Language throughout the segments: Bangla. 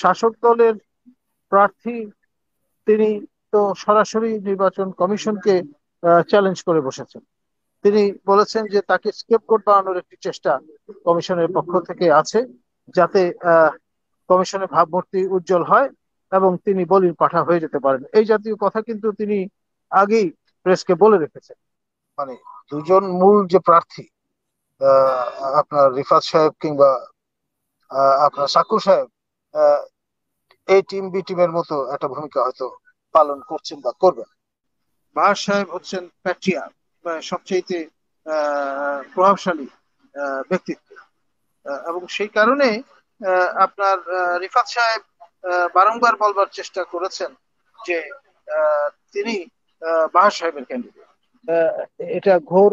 শাসক দলের প্রার্থী, তিনি তো সরাসরি নির্বাচন কমিশনকে চ্যালেঞ্জ করে বসেছেন। তিনি বলেছেন যে তাকে স্কেপকোট বানানোর একটি চেষ্টা কমিশনের পক্ষ থেকে আছে, যাতে কমিশনের ভাবমূর্তি উজ্জ্বল হয় এবং তিনি বলির পাঠা হয়ে যেতে পারেন। এই জাতীয় কথা কিন্তু তিনি আগেই প্রেসকে বলে রেখেছেন। মানে দুজন মূল যে প্রার্থী আপনার রিফাত সাহেব কিংবা আপনার সাকুর সাহেব এই টিম বি টিমের মতো একটা ভূমিকা হয়তো পালন করছেন বা করবেন। বাহার সাহেব হচ্ছেন প্যাট্রিয়ার সবচেয়ে প্রভাবশালী ব্যক্তিত্ব। এবং সেই কারণে আপনার রিফাত সাহেব বারংবার বলবার চেষ্টা করেছেন যে তিনি বাহার সাহেবের ক্যান্ডিডেট এটা ঘোর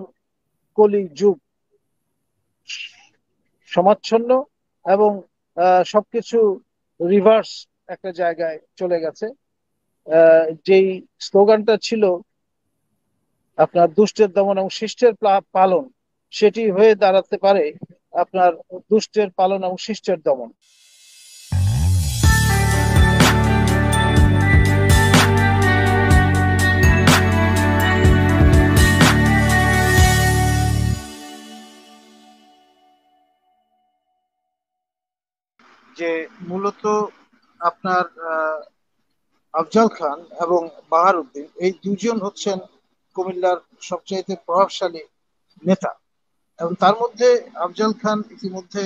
কলি যুগ সমাচ্ছন্ন এবং সবকিছু রিভার্স একটা জায়গায় চলে গেছে। যেই স্লোগানটা ছিল, আপনার দুষ্টের দমন এবং শিষ্টের পালন, সেটি হয়ে দাঁড়াতে পারে আপনার দুষ্টের পালন এবং শিষ্টের দমন। যে মূলত আপনার আফজাল খান এবং বাহার উদ্দিন এই দুজন হচ্ছেন কুমিল্লার সবচেয়ে প্রভাবশালী নেতা। এবং তার মধ্যে আফজাল খান ইতিমধ্যে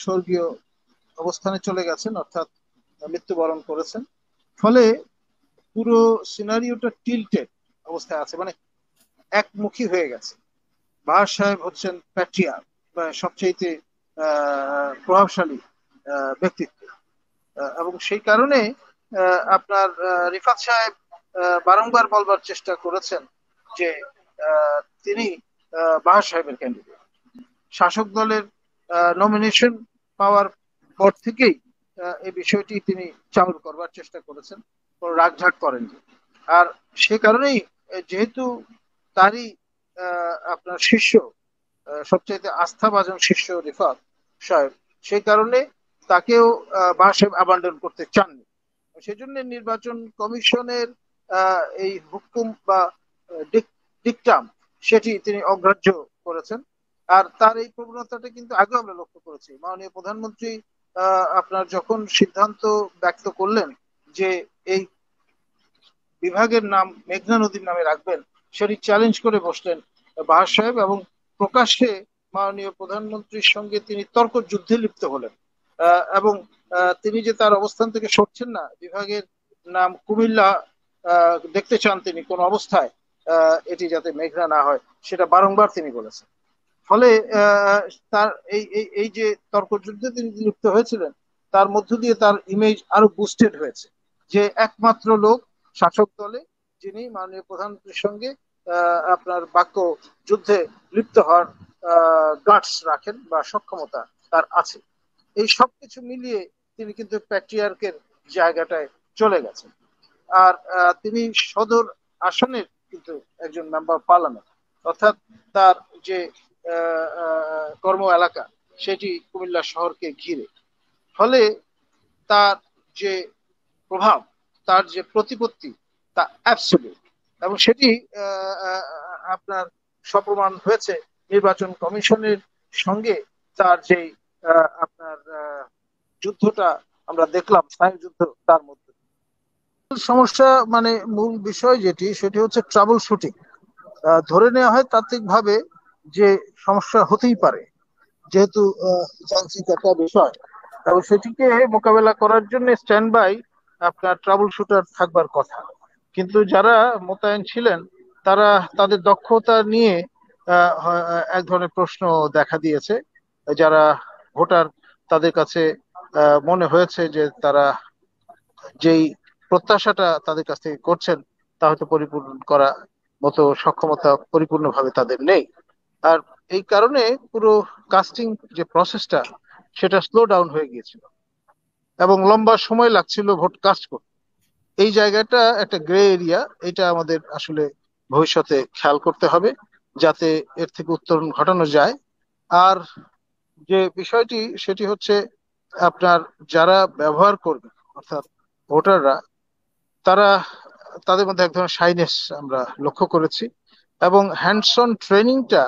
স্বর্গীয় অবস্থানে চলে গেছেন, অর্থাৎ মৃত্যুবরণ করেছেন। ফলে পুরো সিনারিওটা টিল্টেড অবস্থায় আছে মানে একমুখী হয়ে গেছে। বাহার সাহেব হচ্ছেন প্যাট্রিয়ার সবচেয়ে প্রভাবশালী ব্যক্তিত্ব। এবং সেই কারণে আপনার রিফাত সাহেব বারংবার বলবার চেষ্টা করেছেন যে তিনি বাহার সাহেবের ক্যান্ডিডেট শাসক দলের নমিনেশন পাওয়ার পর থেকেই এই বিষয়টি তিনি চাউল করবার চেষ্টা করেছেন, কোনো রাগঝাট করেননি। আর সে কারণেই, যেহেতু তারই আপনার শিষ্য সবচাইতে আস্থাভাজন শিষ্য রিফাত সাহেব, সেই কারণে তাকেও বাহার সাহেব আবান্ডন করতে চাননি। সেজন্য নির্বাচন কমিশনের এই হুকুম বা ডিকটাম সেটি তিনি অগ্রাহ্য করেছেন। আর তার এই প্রবণতাটা কিন্তু আগে আমরা লক্ষ্য করেছি। মাননীয় প্রধানমন্ত্রী আপনার যখন সিদ্ধান্ত ব্যক্ত করলেন যে এই বিভাগের নাম মেঘনা নদীর নামে রাখবেন, সেটি চ্যালেঞ্জ করে বসলেন বাহার সাহেব এবং প্রকাশ্যে মাননীয় প্রধানমন্ত্রীর সঙ্গে তিনি তর্ক যুদ্ধে লিপ্ত হলেন। এবং তিনি যে তার অবস্থান থেকে সরছেন না, বিভাগের নাম কুমিল্লা দেখতে চান তিনি কোন অবস্থায় এটি যাতে মেঘনা না হয়, সেটা বারংবার তিনি বলেছেন। ফলে তার এই এই যে তর্কযুদ্ধে তিনি লিপ্ত হয়েছিলেন, তার মধ্য দিয়ে তার ইমেজ আরও বুস্টেড হয়েছে, যে একমাত্র লোক শাসক দলে, যিনি মাননীয় প্রধানমন্ত্রীর সঙ্গে আপনার বাক্য যুদ্ধে লিপ্ত হওয়ার গার্ডস রাখেন বা সক্ষমতা তার আছে। এই সব কিছু মিলিয়ে তিনি কিন্তু প্যাট্রিয়ার্কের জায়গাটায় চলে গেছেন। আর তিনি সদর আসনের কিন্তু একজন মেম্বার পার্লামেন্ট অর্থাৎ তার যে কর্ম এলাকা, সেটি কুমিল্লা শহরকে ঘিরে। ফলে তার যে প্রভাব, তার যে প্রতিপত্তি, তা অ্যাবসলিউট এবং সেটি আপনার সপ্রমাণ হয়েছে নির্বাচন কমিশনের সঙ্গে তার যে আপনার যুদ্ধটা আমরা দেখলাম স্নায়ু যুদ্ধ তার মধ্যে। সমস্যা মানে মূল বিষয় যেটি, সেটি হচ্ছে ট্রাবল শুটিং ধরে নেওয়া হয় তাত্ত্বিকভাবে যে সমস্যা হতেই পারে, যেহেতু যান্ত্রিক একটা বিষয়। এবং সেটিকে মোকাবেলা করার জন্য স্ট্যান্ড বাই আপনার ট্রাবল শুটার থাকবার কথা। কিন্তু যারা মোতায়েন ছিলেন, তারা তাদের দক্ষতা নিয়ে এক ধরনের প্রশ্ন দেখা দিয়েছে। যারা ভোটার তাদের কাছে মনে হয়েছে যে তারা যেই প্রত্যাশাটা তাদের কাছ থেকে করছেন, তা হয়তো পরিপূর্ণ করা মতো সক্ষমতা পরিপূর্ণভাবে তাদের নেই। আর এই কারণে পুরো কাস্টিং যে প্রসেসটা সেটা স্লো ডাউন হয়ে গিয়েছিল। এবং লম্বা সময় লাগছিল ভোট কাস্ট করতে। এই জায়গাটা একটা গ্রে এরিয়া এটা আমাদের আসলে ভবিষ্যতে খেয়াল করতে হবে, যাতে এর থেকে উত্তরণ ঘটানো যায়। আর যে বিষয়টি, সেটি হচ্ছে আপনার যারা ব্যবহার করবে, অর্থাৎ ভোটাররা, তারা, তাদের মধ্যে এক ধরনের সাইনেস আমরা লক্ষ্য করেছি এবং হ্যান্ডসন ট্রেনিংটা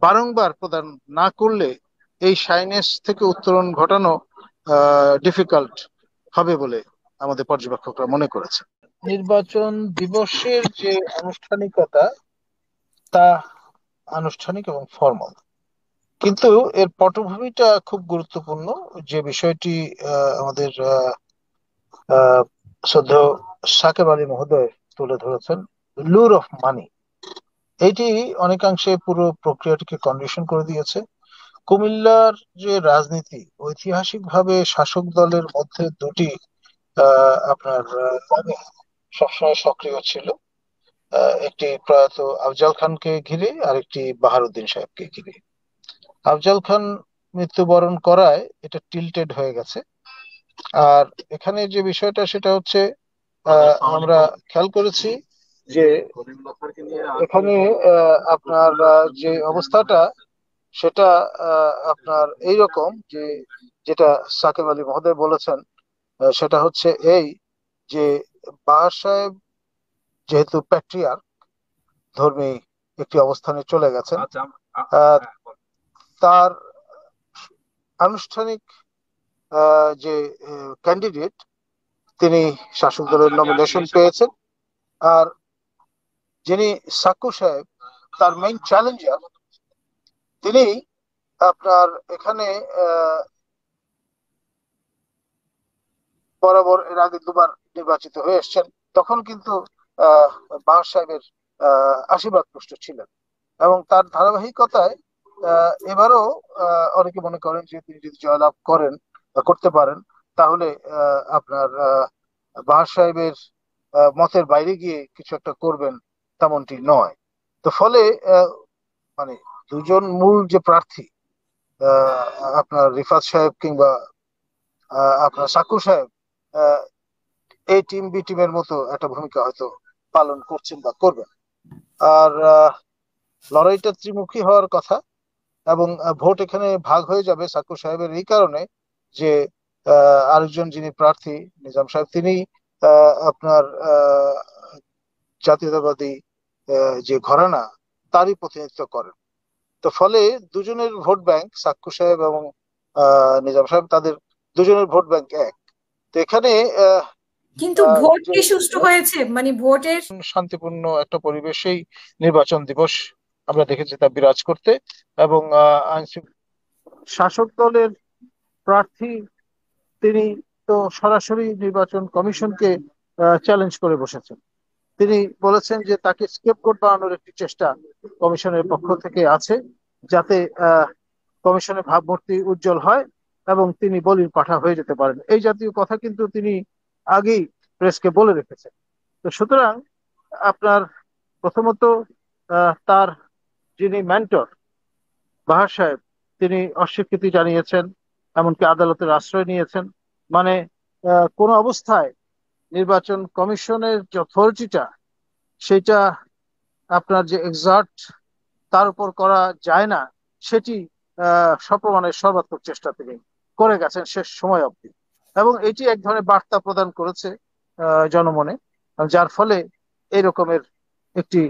বারংবার প্রদান না করলে এই সাইনেস থেকে উত্তরণ ঘটানো ডিফিকাল্ট হবে বলে আমাদের পর্যবেক্ষকরা মনে করেছে। নির্বাচন দিবসের যে আনুষ্ঠানিকতা, তা আনুষ্ঠানিক এবং ফর্মাল কিন্তু এর পটভূমিটা খুব গুরুত্বপূর্ণ যে বিষয়টি আমাদের শ্রদ্ধ সাকেব আলী মহোদয় তুলে ধরেছেন, লুর অফ মানি। এটি অনেকাংশে পুরো প্রক্রিয়াটিকে কন্ডিশন করে দিয়েছে। কুমিল্লার যে রাজনীতি, ঐতিহাসিকভাবে শাসক দলের মধ্যে দুটি আপনার সবসময় সক্রিয় ছিল। একটি প্রয়াত আফজাল খানকে ঘিরে আরেকটি বাহারুদ্দিন সাহেবকে ঘিরে। আফজাল খান মৃত্যুবরণ করায় এটা টিল্টেড হয়ে গেছে। আর এখানে যে বিষয়টা সেটা হচ্ছে আমরা খেয়াল করেছি যে এখানে আপনার যে অবস্থাটা সেটা আপনার এই রকম যে যেটা সাকিব আলী মহোদয় বলেছেন সেটা হচ্ছে এই যে বাহার সাহেব যেহেতু প্যাট্রিয়ার ধর্মী একটি অবস্থানে চলে গেছেন। আচ্ছা, তার আনুষ্ঠানিক যে ক্যান্ডিডেট তিনি শাসক দলের নমিনেশন পেয়েছেন। আর যিনি সাকু সাহেব তার মেইন চ্যালেঞ্জার তিনি আপনার এখানে বরাবর এর আগে দুবার নির্বাচিত হয়ে এসছেন। তখন কিন্তু আহ বাহার সাহেবের আশীর্বাদ পুষ্ট ছিলেন। এবং তার ধারাবাহিকতায় এবারও অনেকে মনে করেন যে তিনি যদি জয়লাভ করেন করতে পারেন, তাহলে আপনার বাহার সাহেবের মতের বাইরে গিয়ে কিছু একটা করবেন তেমনটি নয়। তো ফলে মানে দুজন মূল যে প্রার্থী আপনার রিফাত সাহেব কিংবা আপনার সাকুর সাহেব এই টিম, বি টিমের মতো একটা ভূমিকা হয়তো পালন করছেন বা করবেন। আর লড়াইটা ত্রিমুখী হওয়ার কথা এবং ভোট এখানে ভাগ হয়ে যাবে সাকুর সাহেবের এই কারণে যে আরেকজন যিনি প্রার্থী নিজাম সাহেব তিনি আপনার জাতীয়তাবাদী যে ঘরানা তারই প্রতিনিধিত্ব করেন। তো ফলে দুজনের ভোট ব্যাংক সাক্ষু সাহেব এবং নিজাম সাহেব তাদের দুজনের ভোট ব্যাংক এক। তো এখানে কিন্তু ভোট কি সুষ্ঠু হয়েছে? মানে ভোটের শান্তিপূর্ণ একটা পরিবেশেই নির্বাচন দিবস আমরা দেখেছি তা বিরাজ করতে এবং শাসক দলের প্রার্থী তিনি তো সরাসরি নির্বাচন কমিশনকে চ্যালেঞ্জ করে বসেছেন। তিনি বলেছেন যে তাকে স্কেপ কোড বানানোর একটি চেষ্টা কমিশনের পক্ষ থেকে আছে যাতে কমিশনের ভাবমূর্তি উজ্জ্বল হয় এবং তিনি বলির পাঠা হয়ে যেতে পারেন। এই জাতীয় কথা কিন্তু তিনি আগেই প্রেসকে বলে রেখেছেন। তো সুতরাং আপনার প্রথমত তার যিনি মেন্টর বাহার সাহেব, তিনি অস্বীকৃতি জানিয়েছেন, এমনকি আদালতের আশ্রয় নিয়েছেন। মানে কোন অবস্থায় নির্বাচন কমিশনের যে অথরিটিটা সেটা আপনার যে এক্সার্ট তার উপর করা যায় না, সেটি সপ্রমাণের সর্বাত্মক চেষ্টা তিনি করে গেছেন শেষ সময় অবধি। এবং এটি এক ধরনের বার্তা প্রদান করেছে জনমনে, যার ফলে এই রকমের একটি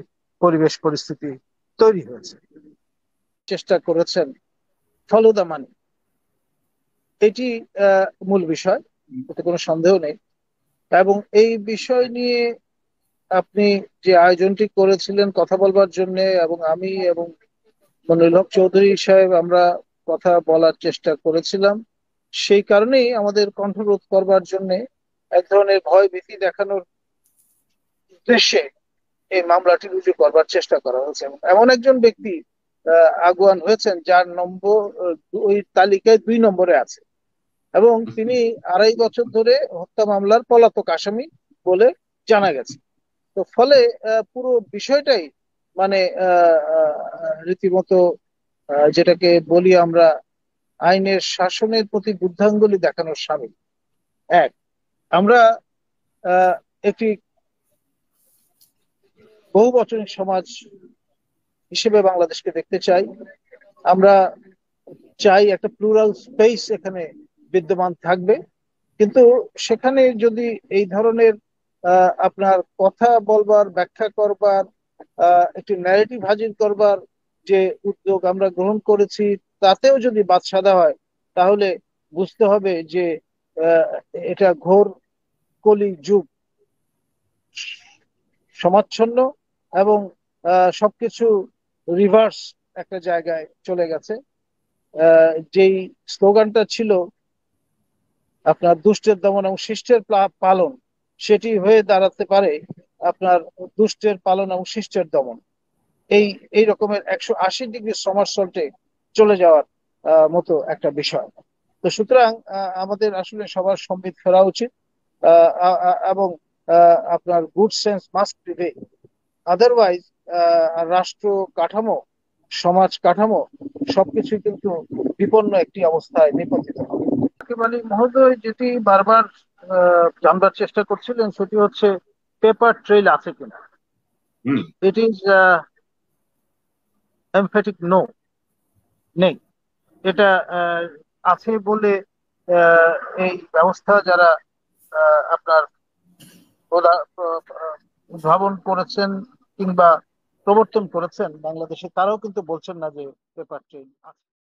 পরিবেশ পরিস্থিতি তৈরি হয়েছে। চেষ্টা করেছেন ফলো মানি। এটি মূল বিষয়, এতে কোনো সন্দেহ নেই। এবং এই বিষয় নিয়ে আপনি যে আয়োজনটি করেছিলেন কথা বলবার জন্য, এবং আমি এবং মনিল চৌধুরী সাহেব আমরা কথা বলার চেষ্টা করেছিলাম, সেই কারণেই আমাদের কণ্ঠরোধ করবার জন্য এক ধরনের ভয় ভীতি দেখানোর উদ্দেশ্যে এই মামলাটি রুজু করবার চেষ্টা করা হয়েছে। এমন একজন ব্যক্তি আগুয়ান হয়েছেন যার নম্বর ওই তালিকায় দুই নম্বরে আছে। এবং তিনি আড়াই বছর ধরে হত্যা মামলার পলাতক আসামি বলে জানা গেছে। তো ফলে পুরো বিষয়টাই মানে রীতিমতো যেটাকে বলি আমরা আইনের শাসনের প্রতি বুদ্ধাঙ্গুলি দেখানোর সামিল। এক আমরা একটি বহু বচনিক সমাজ হিসেবে বাংলাদেশকে দেখতে চাই। আমরা চাই একটা প্লুরাল স্পেস এখানে বিদ্যমান থাকবে। কিন্তু সেখানে যদি এই ধরনের আপনার কথা বলবার, ব্যাখ্যা করবার একটি ন্যারেটিভ হাজির করবার যে উদ্যোগ আমরা গ্রহণ করেছি, তাতেও যদি বাদসাদা হয়, তাহলে বুঝতে হবে যে এটা ঘোর কলি যুগ সমাচ্ছন্ন এবং সবকিছু রিভার্স একটা জায়গায় চলে গেছে। যেই স্লোগানটা ছিল, আপনার দুষ্টের দমন এবং শিষ্টের পালন, সেটি হয়ে দাঁড়াতে পারে আপনার দুষ্টের পালন এবং শিষ্টের দমন। এই এই রকমের একশো আশি ডিগ্রি সমারসল্টে চলে যাওয়ার মতো একটা বিষয়। তো সুতরাং আমাদের আসলে সবার সম্বিত ফেরা উচিত। এবং আপনার good sense must prevail otherwise রাষ্ট্র কাঠামো সমাজ কাঠামো সবকিছুই কিন্তু বিপন্ন একটি অবস্থায় নিপতিত হবে। আলী মহোদয় যেটি বারবার জানবার চেষ্টা করছিলেন সেটি হচ্ছে পেপার ট্রেল আছে কিনা? ইট ইজ এমফেটিক নো নেই। এটা আছে বলে এই ব্যবস্থা যারা আপনার উদ্ভাবন করেছেন কিংবা প্রবর্তন করেছেন বাংলাদেশে তারাও কিন্তু বলছেন না যে পেপার ট্রেন আছে।